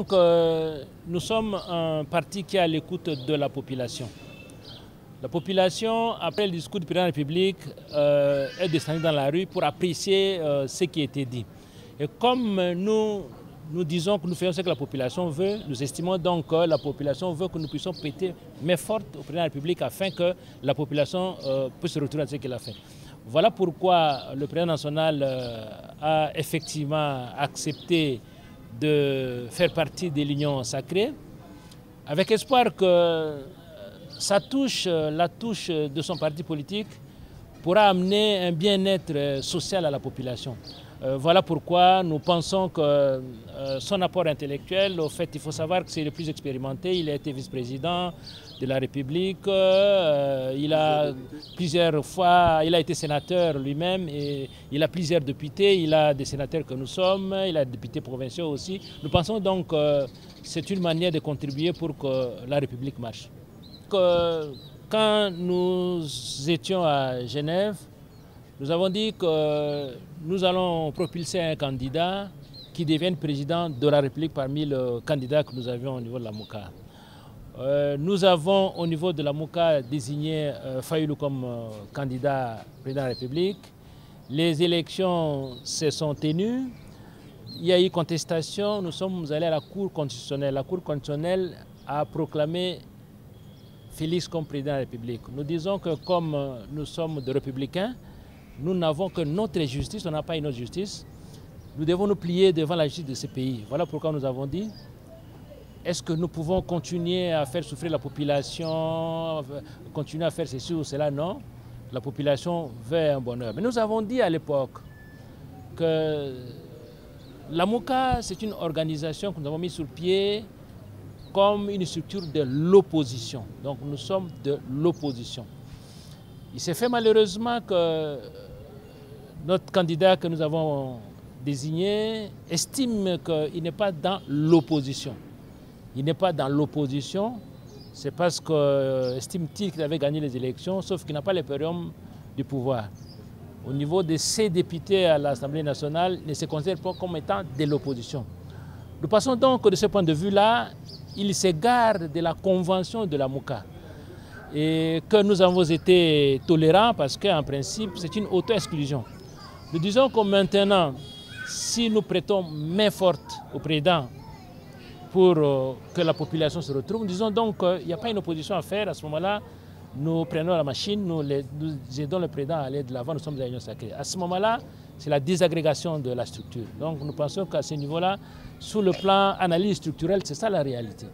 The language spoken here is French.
Donc, euh, nous sommes un parti qui est à l'écoute de la population. La population, après le discours du président de la République, euh, est descendue dans la rue pour apprécier euh, ce qui a été dit. Et comme nous, nous disons que nous faisons ce que la population veut, nous estimons donc que la population veut que nous puissions péter mais forte au président de la République afin que la population puisse se retrouver à ce qu'elle a fait. Voilà pourquoi le président national a effectivement accepté de faire partie de l'Union sacrée, avec espoir que sa touche, la touche de son parti politique pourra amener un bien-être social à la population. Euh, voilà pourquoi nous pensons que euh, son apport intellectuel, au fait, il faut savoir que c'est le plus expérimenté. Il a été vice-président de la République. Euh, il a plusieurs fois, il a été sénateur lui-même et il a plusieurs députés. Il a des sénateurs que nous sommes. Il a des députés provinciaux aussi. Nous pensons donc que c'est une manière de contribuer pour que la République marche. Quand nous étions à Genève, nous avons dit que nous allons propulser un candidat qui devienne président de la République parmi les candidats que nous avions au niveau de la MOCA. Euh, nous avons au niveau de la MOCA désigné euh, Fayoulou comme euh, candidat président de la République. Les élections se sont tenues. Il y a eu contestation. Nous sommes allés à la Cour constitutionnelle. La Cour constitutionnelle a proclamé Félix comme président de la République. Nous disons que comme nous sommes des républicains, nous n'avons que notre justice, on n'a pas une autre justice. Nous devons nous plier devant la justice de ce pays. Voilà pourquoi nous avons dit, est-ce que nous pouvons continuer à faire souffrir la population, continuer à faire ceci ou cela? Non. La population veut un bonheur. Mais nous avons dit à l'époque que la MOCA, c'est une organisation que nous avons mise sur pied comme une structure de l'opposition. Donc nous sommes de l'opposition. Il s'est fait malheureusement que notre candidat que nous avons désigné estime qu'il n'est pas dans l'opposition. Il n'est pas dans l'opposition, c'est parce qu'estime-t-il qu'il avait gagné les élections, sauf qu'il n'a pas l'impérium du pouvoir. Au niveau de ses députés à l'Assemblée nationale, il ne se considère pas comme étant de l'opposition. Nous passons donc de ce point de vue-là, il s'égare de la convention de la MOUCA et que nous avons été tolérants parce qu'en principe, c'est une auto-exclusion. Nous disons que maintenant, si nous prêtons main forte au président pour euh, que la population se retrouve, nous disons donc qu'il n'y a pas une opposition à faire. À ce moment-là, nous prenons la machine, nous, aidons le président à aller de l'avant, nous sommes dans l'Union sacrée. À ce moment-là, c'est la désagrégation de la structure. Donc nous pensons qu'à ce niveau-là, sous le plan analyse structurelle, c'est ça la réalité.